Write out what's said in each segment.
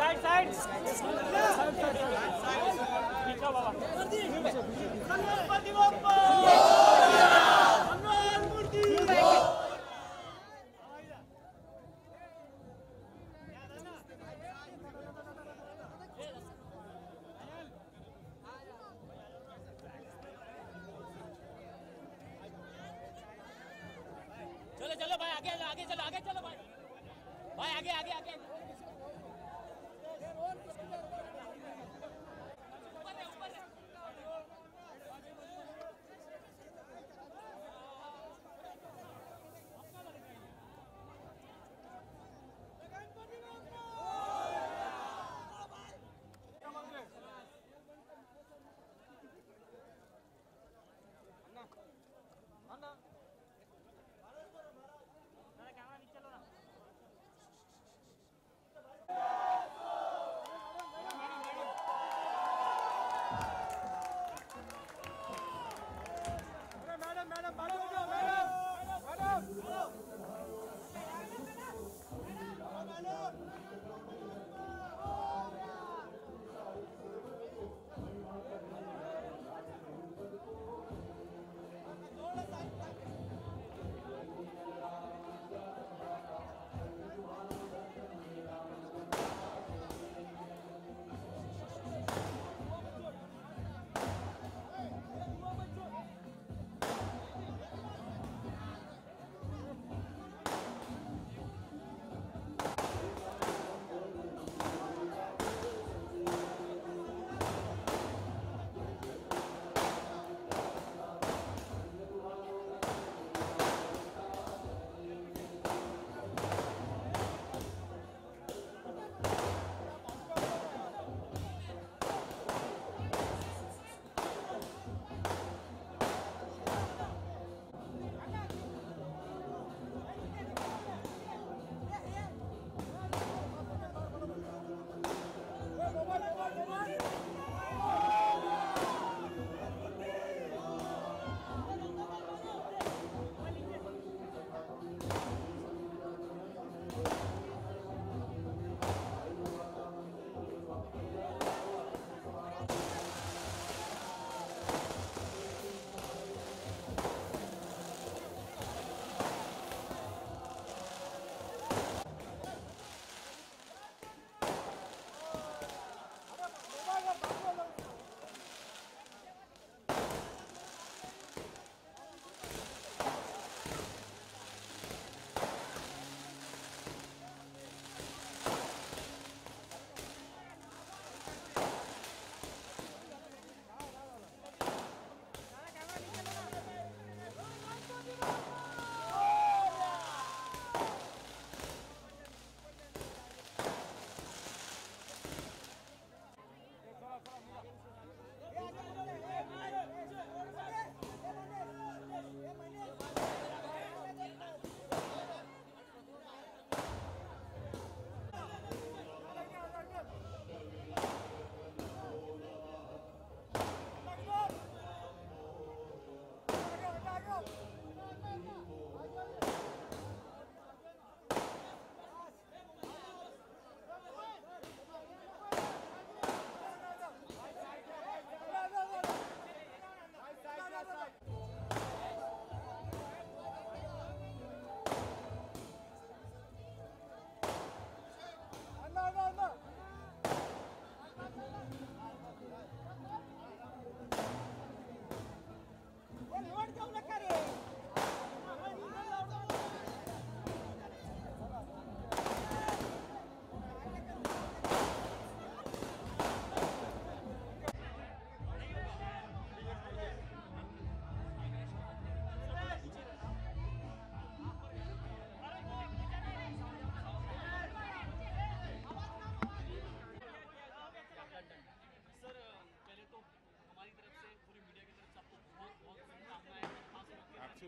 Side side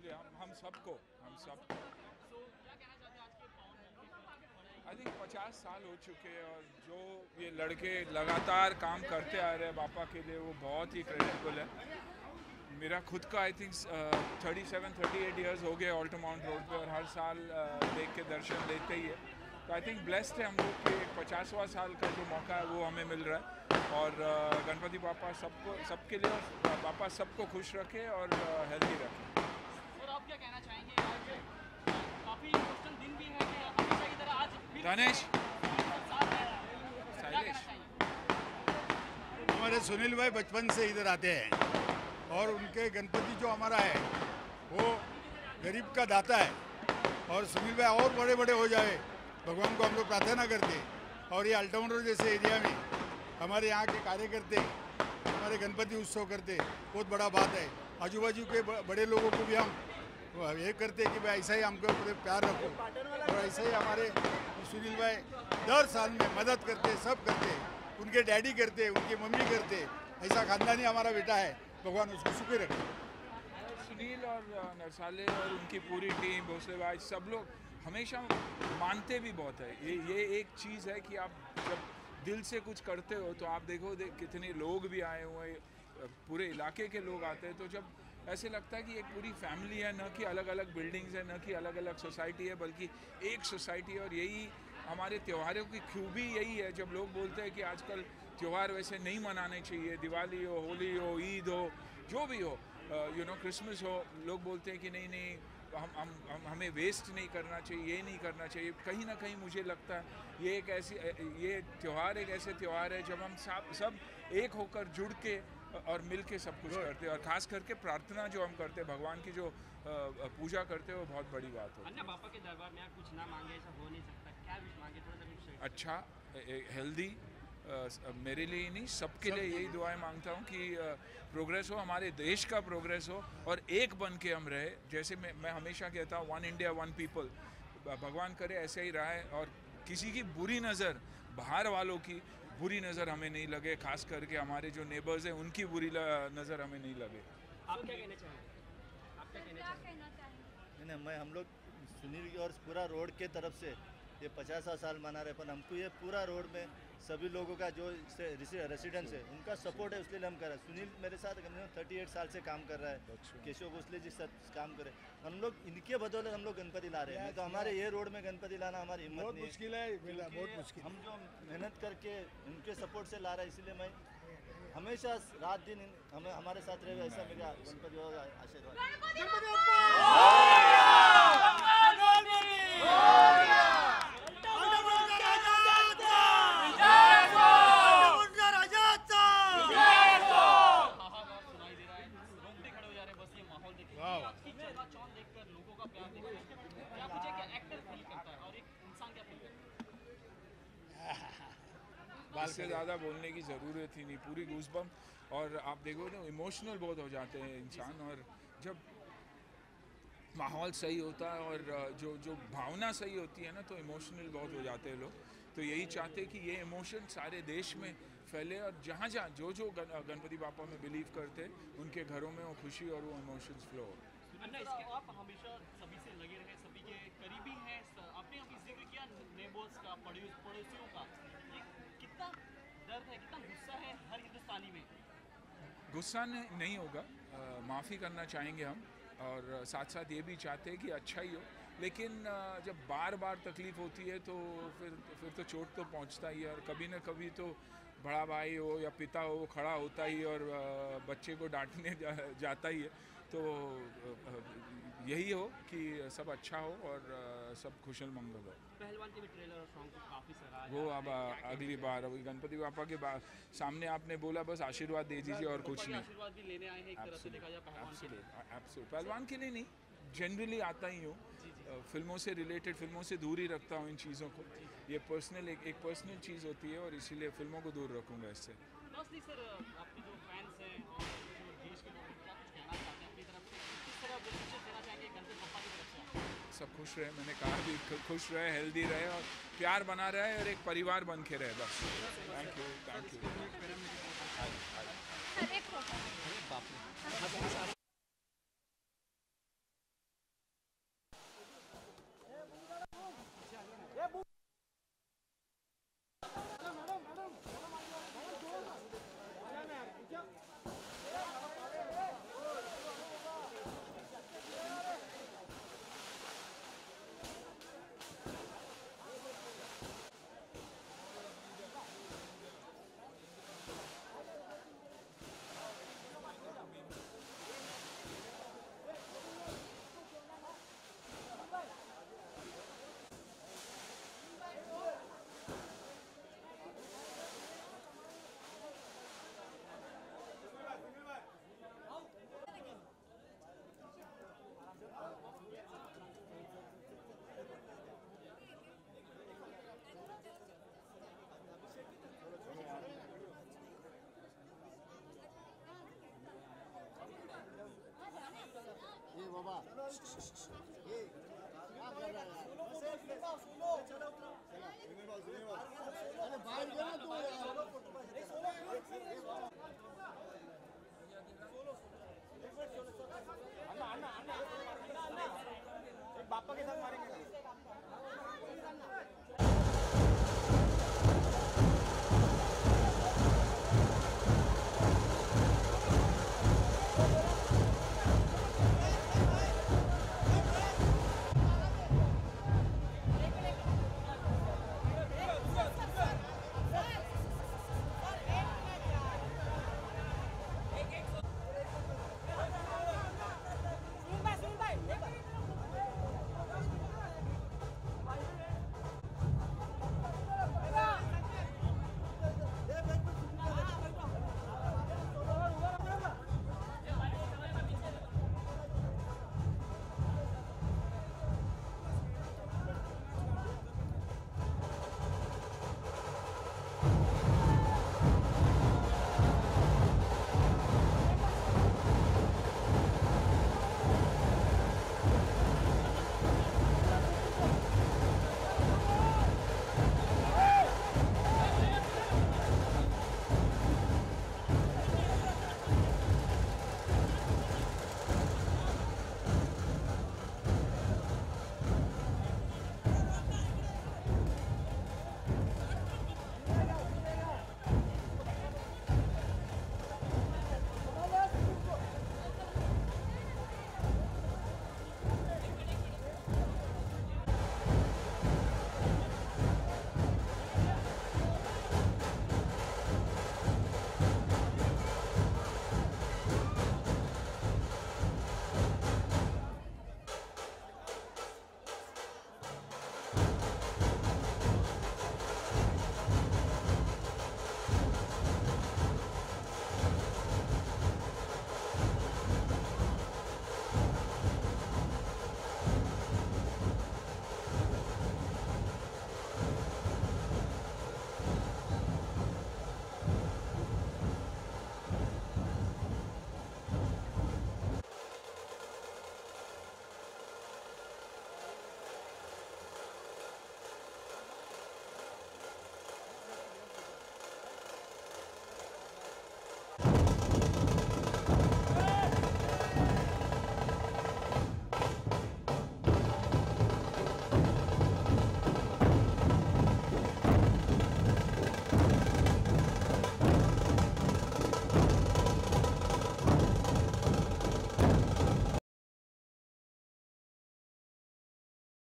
actually हम हम सबको हम सब। आई थिंक पचास साल हो चुके हैं और जो ये लड़के लगातार काम करते आ रहे हैं पापा के लिए वो बहुत ही क्रेडिटफुल है। मेरा खुद का I think thirty seven thirty eight years हो गए ऑल्टो माउंट रोड पे और हर साल uh, देख के दर्शन लेते ही है। तो आई थिंक ब्लेस्ड है हम लोग कि पचासवा साल का जो मौका है वो हमें मिल रहा है। और uh, गणपति पापा सबको सबके लिए uh, पापा सबको खुश रखे और हेल्दी रखे और आप क्या कहना चाहेंगे आज काफ़ी इमोशनल दिन भी है कि हमेशा की चाहिए हमारे सुनील भाई बचपन से इधर आते हैं और उनके गणपति जो हमारा है वो गरीब का दाता है। और सुनील भाई और बड़े बड़े हो जाए भगवान को हम लोग प्रार्थना करते और ये अल्टाउंडर जैसे एरिया में हमारे यहाँ के कार्यकर्ते हमारे गणपति उत्सव करते बहुत बड़ा बात है। आजू बाजू के बड़े लोगों को भी हम ये करते कि भाई ऐसा ही हमको पूरे प्यार रखो। और ऐसा ही हमारे सुनील भाई दर साल में मदद करते, सब करते, उनके डैडी करते, उनकी मम्मी करते, ऐसा खानदानी हमारा बेटा है, भगवान उसको सुखी रखे। सुनील और नरसाले और उनकी पूरी टीम, भोसले भाई, सब लोग हमेशा मानते भी बहुत है। ये ये एक चीज़ है कि आप जब दिल से कुछ करते हो तो आप देखो, देख कितने लोग भी आए हुए पूरे इलाके के लोग आते हैं तो जब ऐसे लगता है कि एक पूरी फैमिली है, न कि अलग अलग बिल्डिंग्स है, न कि अलग अलग सोसाइटी है, बल्कि एक सोसाइटी है और यही हमारे त्योहारों की खूबी यही है। जब लोग बोलते हैं कि आजकल त्यौहार वैसे नहीं मनाने चाहिए, दिवाली हो, होली हो, ईद हो, जो भी हो यू नो क्रिसमस हो, लोग बोलते हैं कि नहीं नहीं, हम हम हम, हमें वेस्ट नहीं करना चाहिए, ये नहीं करना चाहिए। कहीं ना कहीं मुझे लगता है ये एक ऐसी, ये त्यौहार एक ऐसे त्यौहार है जब हम सब सब एक होकर जुड़ के और मिल के सब कुछ करते हैं। और ख़ास करके प्रार्थना जो हम करते हैं भगवान की जो पूजा करते हैं वो बहुत बड़ी बात होती है। अन्य पापा के दरबार में आप कुछ ना मांगे ऐसा हो नहीं सकता। क्या विश मांगे? थोड़ा सा कुछ अच्छा हेल्दी मेरे लिए ही नहीं सबके लिए यही दुआएँ माँगता हूँ कि प्रोग्रेस हो हमारे देश का प्रोग्रेस हो और एक बन के हम रहे। जैसे मैं मैं हमेशा कहता हूँ वन इंडिया वन पीपल भगवान करे ऐसे ही रहा है और किसी की बुरी नज़र बाहर वालों की बुरी नज़र हमें नहीं लगे खास करके हमारे जो नेबर्स हैं उनकी बुरी नज़र हमें नहीं लगे। आप क्या कहना चाहेंगे? आप क्या कहना चाहेंगे? नहीं नहीं मैं हम लोग सुनील की और पूरा रोड के तरफ़ से ये पचास साल मना रहे पर हमको ये पूरा रोड में सभी लोगों का जो रेसिडेंस है उनका सपोर्ट है इसलिए हम कर रहे हैं। सुनील मेरे साथ कम से कम थर्टी एट साल से काम कर रहा है। केशव भोसले जी साथ काम करे हम लोग इनके बदौलत हम लोग गणपति ला रहे हैं। तो हमारे ये रोड में गणपति लाना हमारी हिम्मत बहुत मुश्किल है बहुत मुश्किल। हम जो मेहनत करके उनके सपोर्ट से ला रहे हैं इसलिए मैं हमेशा रात दिन हमें हमारे साथ रहेगा ऐसा मेरा गणपति आशीर्वाद सुनाई दे रहा है रोंगटे खड़े हो जा रहे हैं बस ये माहौल देख के आपकी चौदह चौंध देखकर लोगों का प्यार देखकर क्या कुछ है कि एक्टर फील करता है और एक इंसान क्या फील करता है इससे ज़्यादा बोलने की ज़रूरत ही नहीं पूरी गूसबम और आप देखो ना इमोशनल बहुत हो जाते हैं इंसान और जब माहौल सही होता है और जो जो भावना सही होती है ना तो इमोशनल बहुत हो जाते हैं लोग। तो यही चाहते हैं कि ये इमोशन सारे देश में फैले और जहाँ जहाँ जो जो गण, गणपति बापा में बिलीव करते उनके घरों में वो खुशी और वो इमोशंस फ्लो हो। अन्ना इसके आप हमेशा सभी से लगे रहे सभी के करीबी हैं आपने अभी ज़िक्र किया नेबर्स का पड़ोसियों का। दर्द है, कितना गुस्सा है हर हिंदुस्तानी में? गुस्सा नहीं होगा। माफ़ी करना चाहेंगे हम, और साथ साथ ये भी चाहते हैं कि अच्छा ही हो। लेकिन जब बार बार तकलीफ़ होती है तो फिर फिर तो चोट तो पहुँचता ही है, और कभी ना कभी तो बड़ा भाई हो या पिता हो वो खड़ा होता ही और बच्चे को डांटने जा, जाता ही है। तो यही हो कि सब अच्छा हो और सब कुशल मंगल हो। पहलवान के भी ट्रेलर और सॉन्ग को काफ़ी सराहा वो अब अगली बार अभी गणपति पापा के सामने आपने बोला बस आशीर्वाद दे दीजिए और कुछ नहीं। आशीर्वाद भी लेने आए हैं एक तरह से देखा जाए पहलवान के लिए। Absolute, absolute. पहलवान के लिए नहीं जनरली आता ही हूँ। फ़िल्मों से रिलेटेड फ़िल्मों से दूर ही रखता हूँ इन चीज़ों को। ये पर्सनल एक, एक पर्सनल चीज़ होती है और इसीलिए फ़िल्मों को दूर रखूँगा इससे। फर्स्टली सर आपके जो फैंस हैं और जो देश के लोग हैं, क्या कुछ कहना चाहते हैं अपनी तरफ़ से? किस तरह विशेष देना चाहेंगे गणपति पप्पा की तरफ़ से आप? सब खुश रहे मैंने कहा भी खुश रहे हेल्दी रहे और प्यार बना रहे और एक परिवार बन के रहे बस। Thank you thank you Jesus.